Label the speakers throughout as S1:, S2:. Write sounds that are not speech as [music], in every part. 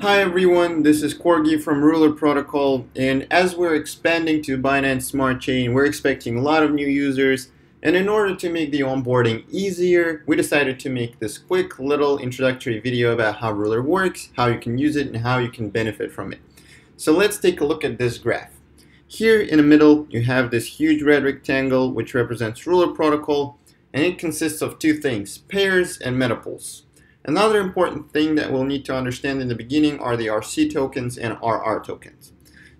S1: Hi everyone, this is Corgi from Ruler Protocol and as we're expanding to Binance Smart Chain, we're expecting a lot of new users and in order to make the onboarding easier, we decided to make this quick little introductory video about how Ruler works, how you can use it, and how you can benefit from it. So let's take a look at this graph. Here in the middle, you have this huge red rectangle which represents Ruler Protocol and it consists of two things, pairs and metapools. Another important thing that we'll need to understand in the beginning are the RC tokens and RR tokens.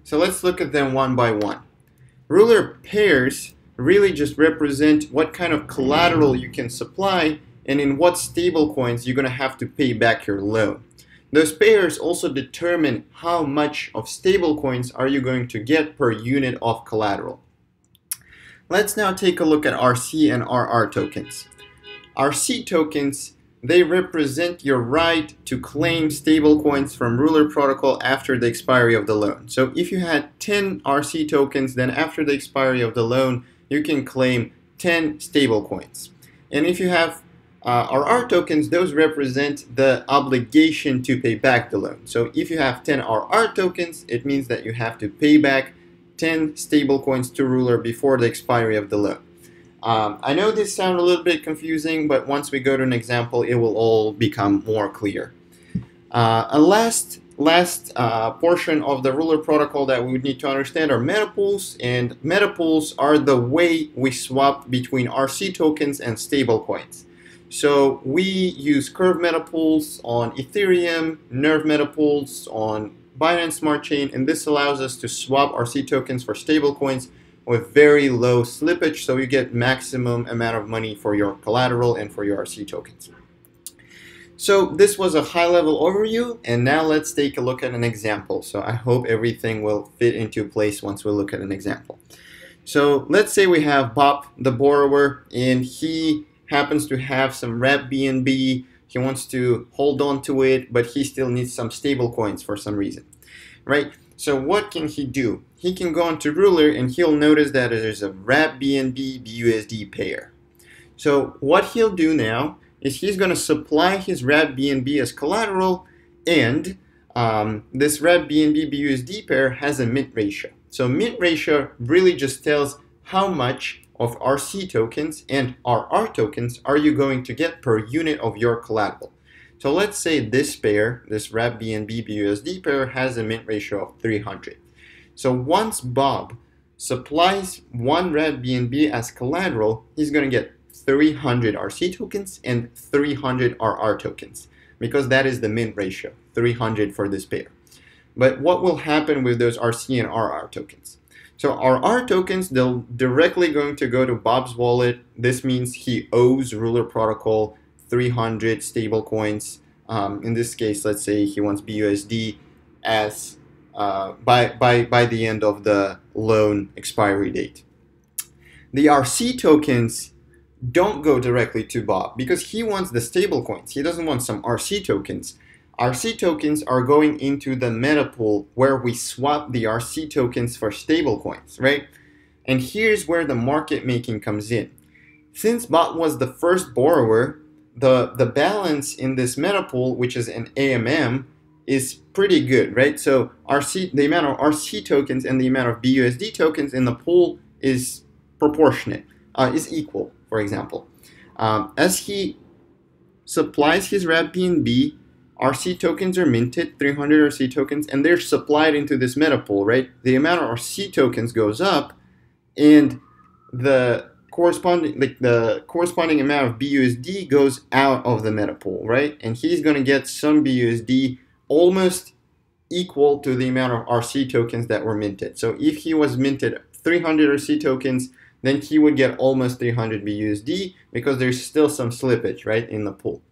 S1: So let's look at them one by one. Ruler pairs really just represent what kind of collateral you can supply and in what stablecoins you're going to have to pay back your loan. Those pairs also determine how much of stablecoins are you going to get per unit of collateral. Let's now take a look at RC and RR tokens. RC tokens they represent your right to claim stablecoins from Ruler Protocol after the expiry of the loan. So if you had 10 RC tokens, then after the expiry of the loan, you can claim 10 stablecoins. And if you have uh, RR tokens, those represent the obligation to pay back the loan. So if you have 10 RR tokens, it means that you have to pay back 10 stablecoins to Ruler before the expiry of the loan. Um, I know this sounds a little bit confusing, but once we go to an example, it will all become more clear. Uh, a last last uh, portion of the ruler protocol that we would need to understand are metapools, and metapools are the way we swap between RC tokens and stablecoins. So we use Curve metapools on Ethereum, Nerve metapools on Binance Smart Chain, and this allows us to swap RC tokens for stablecoins with very low slippage so you get maximum amount of money for your collateral and for your RC tokens. So this was a high level overview and now let's take a look at an example. So I hope everything will fit into place once we look at an example. So let's say we have Bob, the borrower, and he happens to have some wrap BNB. He wants to hold on to it, but he still needs some stable coins for some reason, right? So what can he do? He can go onto Ruler and he'll notice that there's a wrap BNB BUSD pair. So what he'll do now is he's going to supply his wrap BNB as collateral and um, this wrap BNB BUSD pair has a mint ratio. So mint ratio really just tells how much of RC tokens and RR tokens are you going to get per unit of your collateral. So let's say this pair, this wrap BNB BUSD pair has a mint ratio of 300. So once Bob supplies one wrap BNB as collateral, he's going to get 300 RC tokens and 300 RR tokens because that is the mint ratio, 300 for this pair. But what will happen with those RC and RR tokens? So RR tokens, they're directly going to go to Bob's wallet. This means he owes Ruler Protocol 300 stable coins. Um, in this case, let's say he wants BUSD as uh, by, by, by the end of the loan expiry date. The RC tokens don't go directly to Bob because he wants the stable coins. He doesn't want some RC tokens. RC tokens are going into the meta pool where we swap the RC tokens for stable coins, right? And here's where the market making comes in. Since Bob was the first borrower, the, the balance in this meta pool, which is an AMM, is pretty good, right? So RC, the amount of RC tokens and the amount of BUSD tokens in the pool is proportionate, uh, is equal, for example. Um, as he supplies his wrap BNB, RC tokens are minted, 300 RC tokens, and they're supplied into this meta pool, right? The amount of RC tokens goes up, and the corresponding like the corresponding amount of BUSD goes out of the meta pool, right? And he's gonna get some BUSD almost equal to the amount of RC tokens that were minted. So if he was minted 300 RC tokens, then he would get almost 300 BUSD because there's still some slippage, right, in the pool.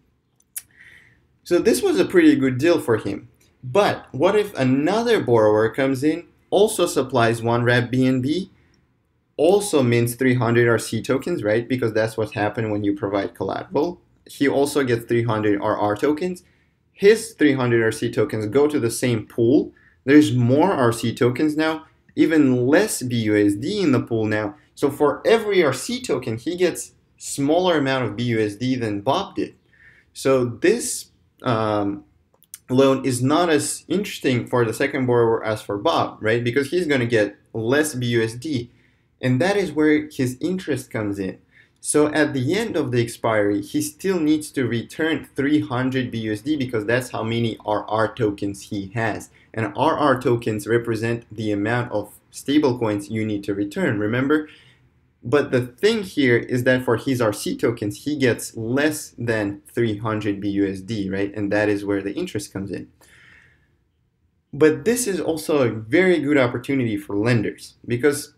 S1: So this was a pretty good deal for him. But what if another borrower comes in, also supplies one wrap BNB, also mints 300 RC tokens, right? Because that's what happened when you provide collateral. He also gets 300 RR tokens. His 300 RC tokens go to the same pool. There's more RC tokens now, even less BUSD in the pool now. So for every RC token, he gets smaller amount of BUSD than Bob did. So this um, loan is not as interesting for the second borrower as for Bob, right? Because he's going to get less BUSD. And that is where his interest comes in. So at the end of the expiry, he still needs to return 300 BUSD because that's how many RR tokens he has. And RR tokens represent the amount of stablecoins you need to return, remember? But the thing here is that for his RC tokens, he gets less than 300 BUSD, right? And that is where the interest comes in. But this is also a very good opportunity for lenders because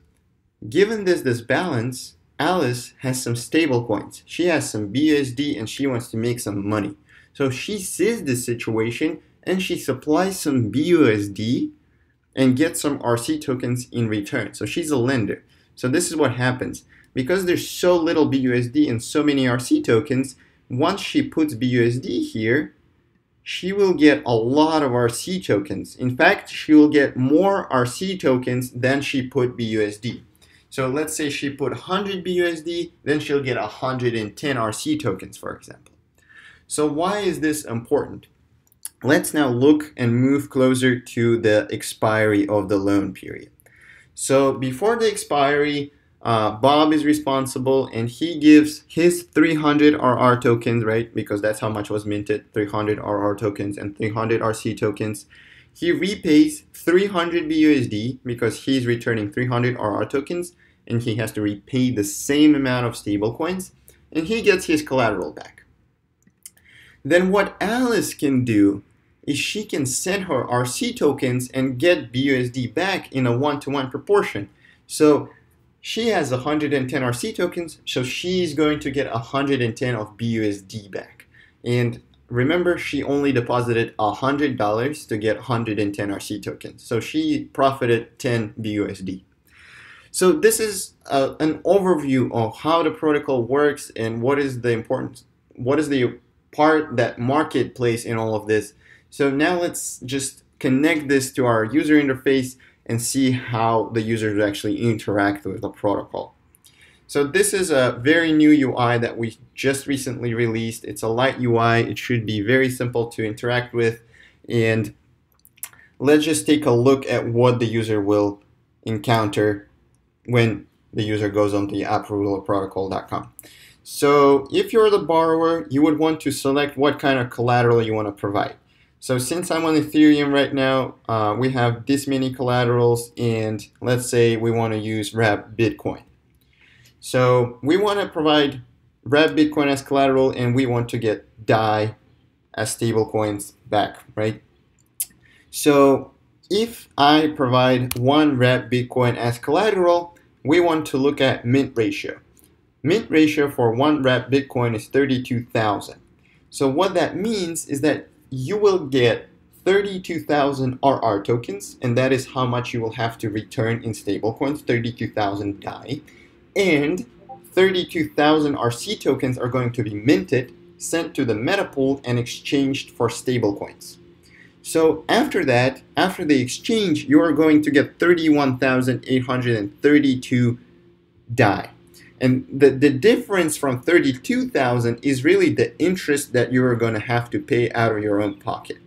S1: given this this balance, Alice has some stable coins. She has some BUSD and she wants to make some money. So she sees this situation and she supplies some BUSD and gets some RC tokens in return. So she's a lender. So this is what happens. Because there's so little BUSD and so many RC tokens, once she puts BUSD here, she will get a lot of RC tokens. In fact, she will get more RC tokens than she put BUSD. So let's say she put 100 BUSD, then she'll get 110 RC tokens, for example. So why is this important? Let's now look and move closer to the expiry of the loan period. So before the expiry, uh, Bob is responsible and he gives his 300 RR tokens, right? Because that's how much was minted 300 RR tokens and 300 RC tokens. He repays 300 BUSD because he's returning 300 RR tokens and he has to repay the same amount of stablecoins and he gets his collateral back. Then what Alice can do is she can send her RC tokens and get BUSD back in a one-to-one -one proportion. So she has 110 RC tokens, so she's going to get 110 of BUSD back. And remember, she only deposited $100 to get 110 RC tokens. So she profited 10 BUSD. So this is uh, an overview of how the protocol works and what is the importance, what is the part that market plays in all of this. So now let's just connect this to our user interface and see how the users actually interact with the protocol. So this is a very new UI that we just recently released. It's a light UI. It should be very simple to interact with. And let's just take a look at what the user will encounter when the user goes on the apprulerprotocol.com. So if you're the borrower, you would want to select what kind of collateral you want to provide. So since I'm on Ethereum right now, uh, we have this many collaterals and let's say we want to use Wrap Bitcoin. So we want to provide Wrap Bitcoin as collateral and we want to get DAI as stablecoins back, right? So if I provide one Wrap Bitcoin as collateral, we want to look at mint ratio. Mint ratio for one Wrap Bitcoin is 32,000. So what that means is that you will get 32,000 RR tokens, and that is how much you will have to return in stablecoins, 32,000 DAI. And 32,000 RC tokens are going to be minted, sent to the metapool, and exchanged for stablecoins. So after that, after the exchange, you are going to get 31,832 DAI. And the, the difference from 32,000 is really the interest that you're going to have to pay out of your own pocket.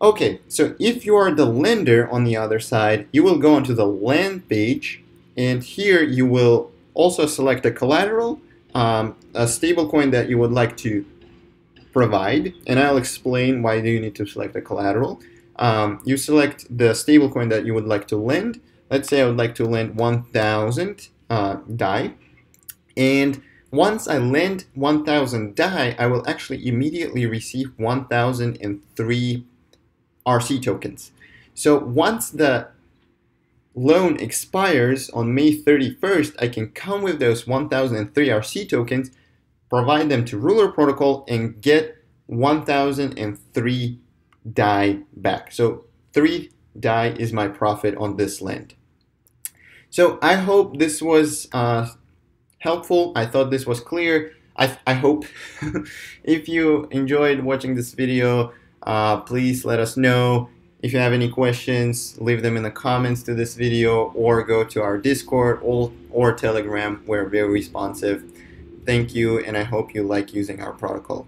S1: Okay, so if you are the lender on the other side, you will go onto the lend page, and here you will also select a collateral, um, a stablecoin that you would like to provide, and I'll explain why do you need to select a collateral. Um, you select the stablecoin that you would like to lend. Let's say I would like to lend 1,000 uh, DAI. And once I lend 1000 DAI, I will actually immediately receive 1003 RC tokens. So once the loan expires on May 31st, I can come with those 1003 RC tokens, provide them to Ruler Protocol, and get 1003 DAI back. So 3 DAI is my profit on this lend. So I hope this was uh, helpful. I thought this was clear. I, I hope [laughs] if you enjoyed watching this video, uh, please let us know. If you have any questions, leave them in the comments to this video or go to our Discord or, or Telegram. We're very responsive. Thank you, and I hope you like using our protocol.